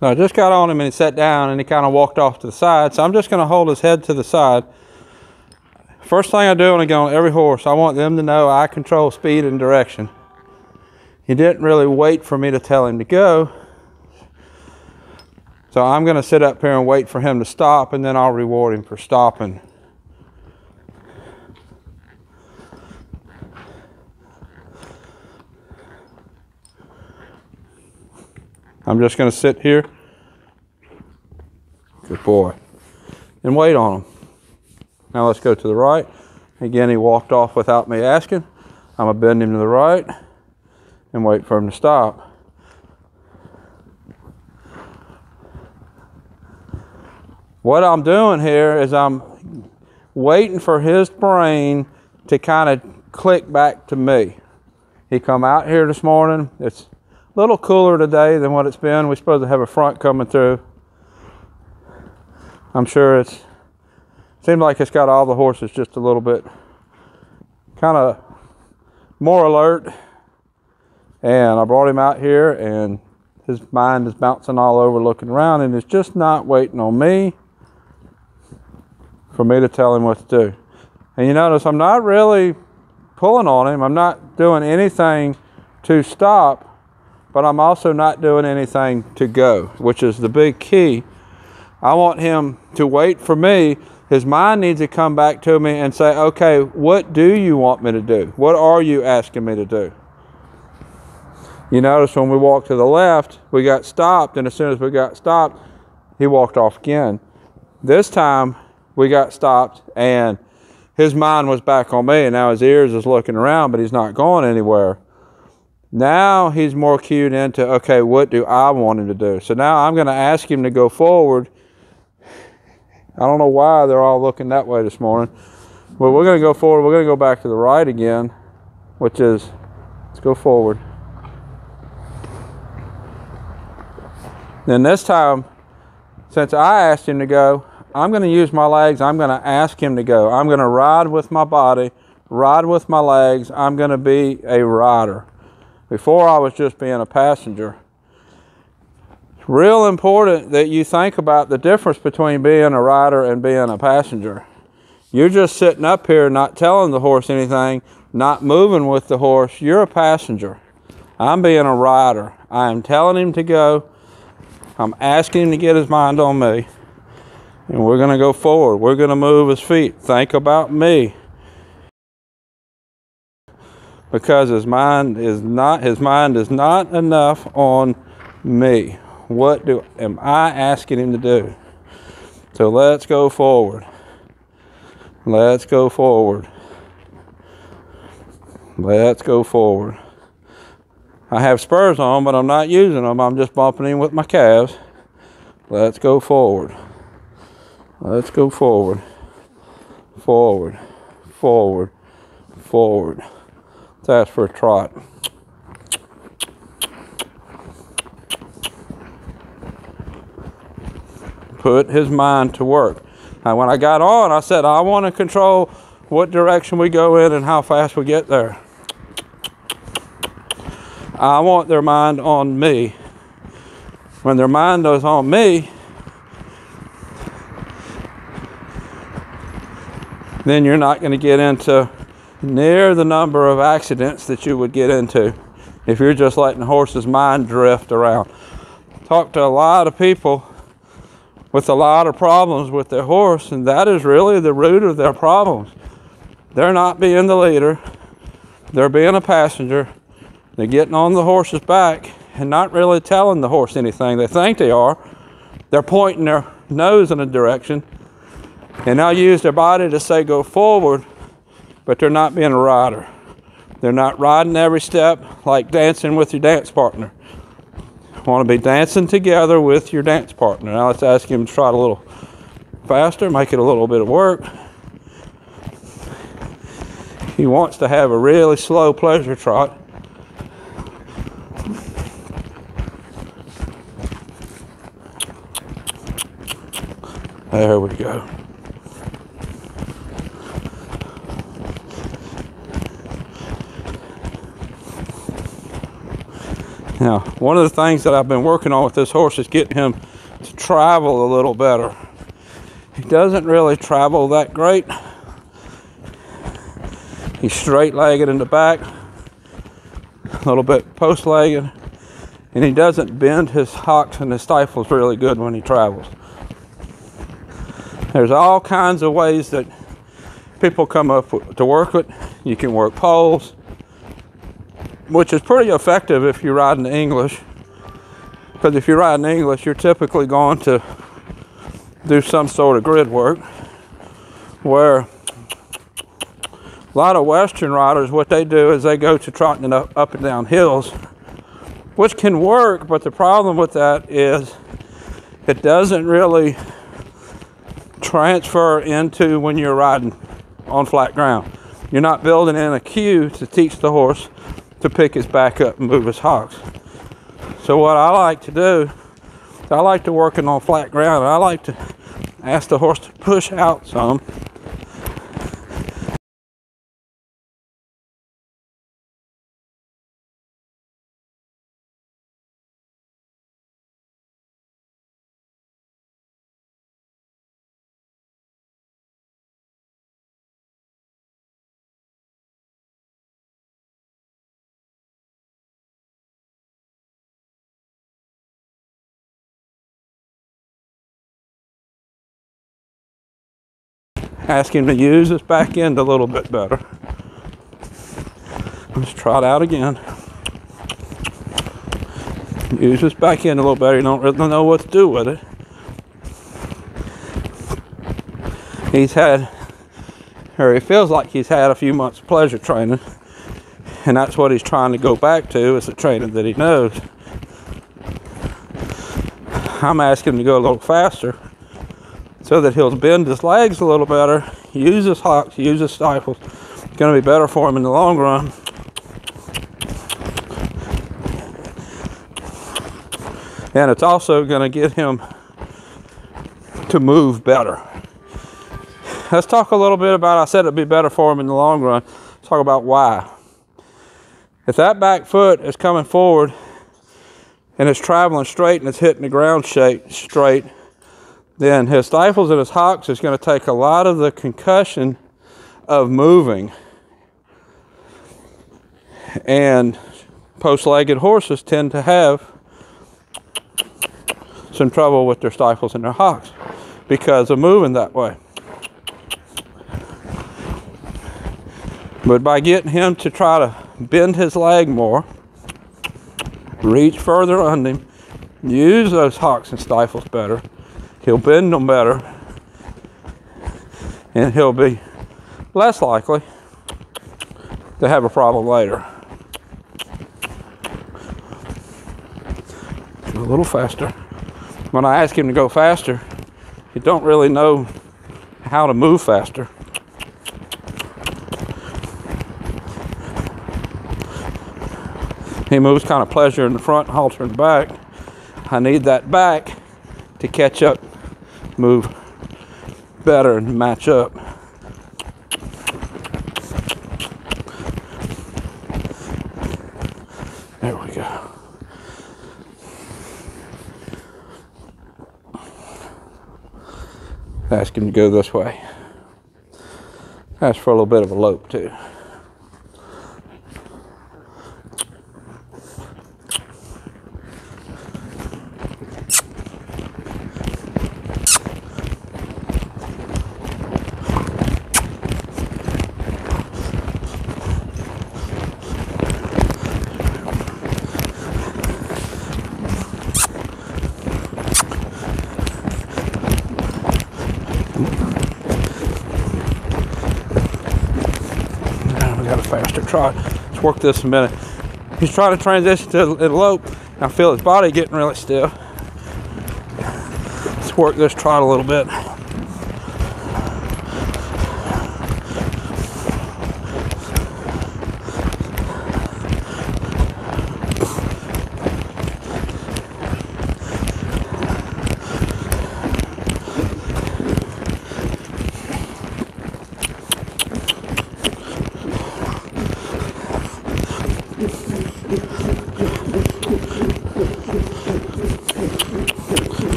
So I just got on him and he sat down and he kind of walked off to the side. So I'm just going to hold his head to the side. First thing I do when I get on every horse, I want them to know I control speed and direction. He didn't really wait for me to tell him to go. So I'm going to sit up here and wait for him to stop and then I'll reward him for stopping. I'm just going to sit here. Good boy. And wait on him. Now let's go to the right. Again, he walked off without me asking. I'm going to bend him to the right and wait for him to stop. What I'm doing here is I'm waiting for his brain to kind of click back to me. He come out here this morning. It's a little cooler today than what it's been. We're supposed to have a front coming through. I'm sure it's seems like it's got all the horses just a little bit kind of more alert. And I brought him out here and his mind is bouncing all over looking around and it's just not waiting on me for me to tell him what to do. And you notice I'm not really pulling on him. I'm not doing anything to stop but I'm also not doing anything to go, which is the big key. I want him to wait for me. His mind needs to come back to me and say, okay, what do you want me to do? What are you asking me to do? You notice when we walked to the left, we got stopped, and as soon as we got stopped, he walked off again. This time, we got stopped, and his mind was back on me, and now his ears is looking around, but he's not going anywhere. Now he's more cued into, okay, what do I want him to do? So now I'm going to ask him to go forward. I don't know why they're all looking that way this morning. But we're going to go forward. We're going to go back to the right again, which is, let's go forward. Then this time, since I asked him to go, I'm going to use my legs. I'm going to ask him to go. I'm going to ride with my body, ride with my legs. I'm going to be a rider. Before I was just being a passenger. It's real important that you think about the difference between being a rider and being a passenger. You're just sitting up here not telling the horse anything, not moving with the horse. You're a passenger. I'm being a rider. I am telling him to go. I'm asking him to get his mind on me. And we're going to go forward. We're going to move his feet. Think about me because his mind is not his mind is not enough on me. What do am I asking him to do? So let's go forward. Let's go forward. Let's go forward. I have spurs on, but I'm not using them. I'm just bumping him with my calves. Let's go forward. Let's go forward. Forward. Forward. Forward. Let's ask for a trot. Put his mind to work. Now, when I got on, I said, I want to control what direction we go in and how fast we get there. I want their mind on me. When their mind is on me, then you're not going to get into near the number of accidents that you would get into if you're just letting the horse's mind drift around. Talk to a lot of people with a lot of problems with their horse, and that is really the root of their problems. They're not being the leader, they're being a passenger. They're getting on the horse's back and not really telling the horse anything. They think they are. They're pointing their nose in a direction, and they'll use their body to say go forward but they're not being a rider. They're not riding every step like dancing with your dance partner. Want to be dancing together with your dance partner. Now let's ask him to trot a little faster, make it a little bit of work. He wants to have a really slow pleasure trot. There we go. Now, one of the things that I've been working on with this horse is getting him to travel a little better. He doesn't really travel that great. He's straight legged in the back, a little bit post legged, and he doesn't bend his hocks and his stifles really good when he travels. There's all kinds of ways that people come up to work with. You can work poles, which is pretty effective if you're riding English. Because if you're riding English, you're typically going to do some sort of grid work where a lot of Western riders, what they do is they go to trotting up, up and down hills, which can work, but the problem with that is it doesn't really transfer into when you're riding on flat ground. You're not building in a cue to teach the horse to pick his back up and move his hocks. So what I like to do, I like to working on flat ground. I like to ask the horse to push out some. Ask him to use his back end a little bit better. Let's trot out again. Use his back end a little better. You don't really know what to do with it. He's had, or he feels like he's had a few months of pleasure training, and that's what he's trying to go back to is the training that he knows. I'm asking him to go a little faster so that he'll bend his legs a little better, use his hocks, use his stifles. It's going to be better for him in the long run. And it's also going to get him to move better. Let's talk a little bit about, I said it'd be better for him in the long run. Let's talk about why. If that back foot is coming forward and it's traveling straight and it's hitting the ground straight, straight then his stifles and his hocks is going to take a lot of the concussion of moving. And post legged horses tend to have some trouble with their stifles and their hocks because of moving that way. But by getting him to try to bend his leg more, reach further under him, use those hocks and stifles better, he'll bend them better and he'll be less likely to have a problem later. A little faster. When I ask him to go faster, he don't really know how to move faster. He moves kind of pleasure in the front, halter in the back. I need that back to catch up move better and match up. There we go. Ask him to go this way. Ask for a little bit of a lope too. Trot. Let's work this a minute. He's trying to transition to the lope. I feel his body getting really stiff. Let's work this trot a little bit.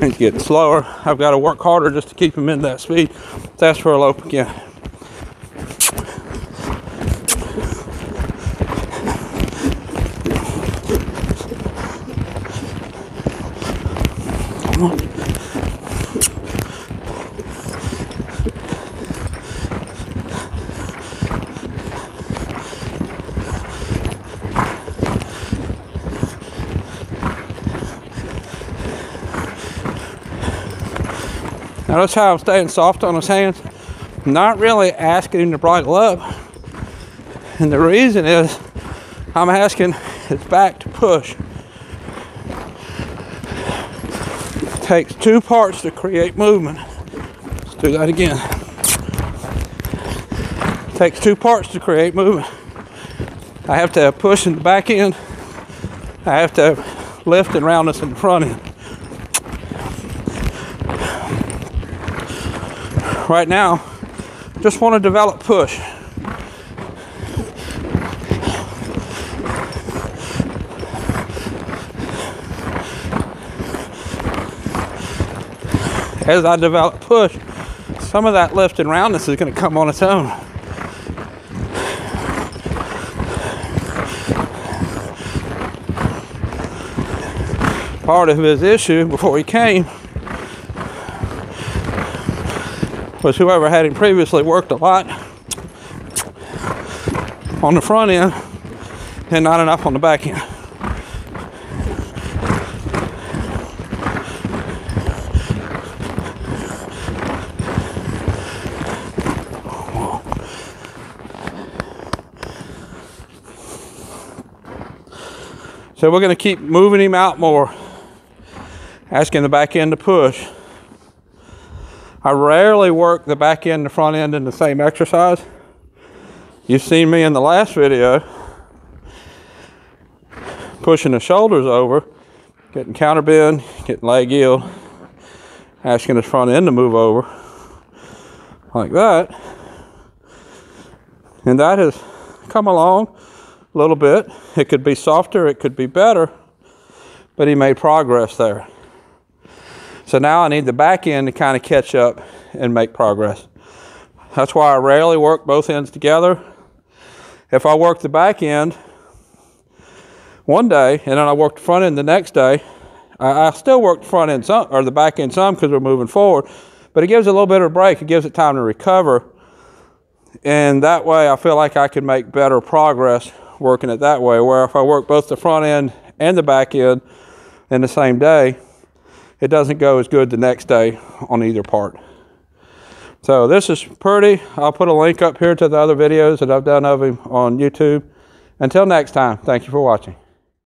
It's getting slower. I've got to work harder just to keep him in that speed. That's for a lope open again. Notice how I'm staying soft on his hands. not really asking him to bridle up. And the reason is I'm asking his back to push. It takes two parts to create movement. Let's do that again. It takes two parts to create movement. I have to push in the back end. I have to lift and roundness in the front end. Right now, just want to develop push. As I develop push, some of that lift and roundness is going to come on its own. Part of his issue before he came was whoever had him previously worked a lot on the front end and not enough on the back end. So we're going to keep moving him out more, asking the back end to push. I rarely work the back end and the front end in the same exercise. You've seen me in the last video pushing the shoulders over, getting counter bend, getting leg yield, asking his front end to move over like that. And that has come along a little bit. It could be softer, it could be better, but he made progress there. So now I need the back end to kind of catch up and make progress. That's why I rarely work both ends together. If I work the back end one day and then I work the front end the next day, I, I still work the front end some or the back end some because we're moving forward, but it gives a little bit of a break. It gives it time to recover. And that way I feel like I can make better progress working it that way. Where if I work both the front end and the back end in the same day, it doesn't go as good the next day on either part. So this is Purdy. I'll put a link up here to the other videos that I've done of him on YouTube. Until next time, thank you for watching.